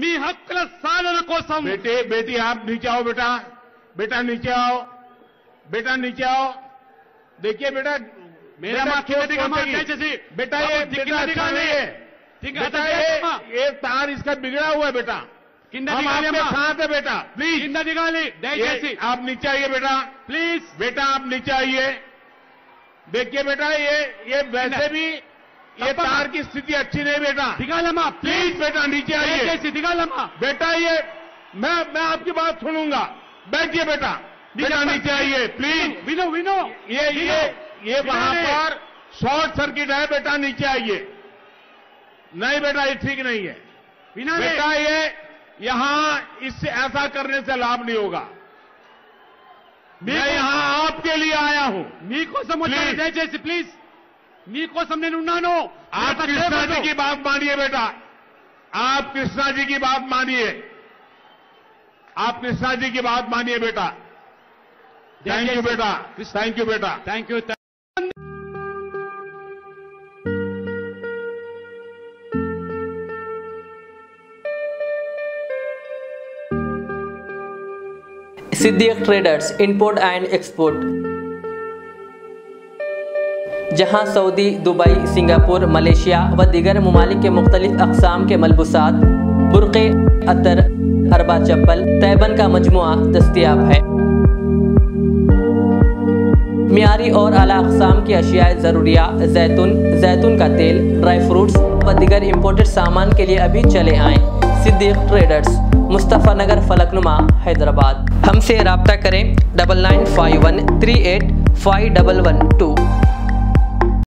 మీ హక్కుల సాధన కోసం बेटे बेटी आप नीचे आओ बेटा बेटा नीचे आओ बेटा नीचे आओ देखिए बेटा मेरा बेटा माँ चोट కింద దిగమ్మా, पहुंचेगी। దయచేసి. बेटा బాబు, ये దిగి- बेटा కింద अच्छा దిగాలి. नहीं है దిగ- बेटा దిగ- ये అమ్మా. ये तार इसका बिगड़ा हुआ है बेटा కింద हम దిగాలి आपके అమ్మా. साथ है बेटा प्लीज కింద దిగాలి దయచేసి ये आप नीचे आइए बेटा ప్లీజ్ बेटा आप नीचे आइए देखिए बेटा ये ये वैसे भी ये तार की स्थिति अच्छी नहीं बेटा। दिखा लम्हा प्लीज़ बेटा नीचे आइए। कैसे दिखा बेटा ये मैं मैं आपकी बात सुनूँगा। बैठिए बेटा। बेटा नीचे आइए प्लीज़। विनो विनो ये ये ये वहाँ पर शॉर्ट सर्किट है बेटा नीचे आइए। नहीं बेटा ये ठीक नहीं है। बिना बेटा ये यहाँ इससे ऐसा करने से लाभ नहीं होगा। मैं यहाँ आपके लिए आया हूँ। मी को समझ जैसे प्लीज़। మీకోసం నేను ఉన్నాను आप నాకు कृष्णा जी చేయవద్దు. की बात मानिए बेटा आप कृष्णा जी की बात मानिए आप कृष्णा जी की बात मानिए बेटा थैंक यू बेटा थैंक यू बेटा thank you Siddique traders import and export जहाँ सऊदी, दुबई, सिंगापुर, मलेशिया व दीगर ममालिक के मुख्तलिफ़ अकसाम के मलबूसात, बुरक़े, अतर, अरबा चप्पल, तैबन का मजमु दस्तियाब है। मियारी और अला अकसाम की अशिया ज़रूरिया, जैतून जैतून का तेल, ड्राई फ्रूट्स व दीगर इम्पोर्टेड सामान के लिए अभी चले आएँ, सिद्दीक ट्रेडर्स मुस्तफ़ा नगर फलकनुमा, हैदराबाद। हमसे रबता करें double nine five one three eight five double one two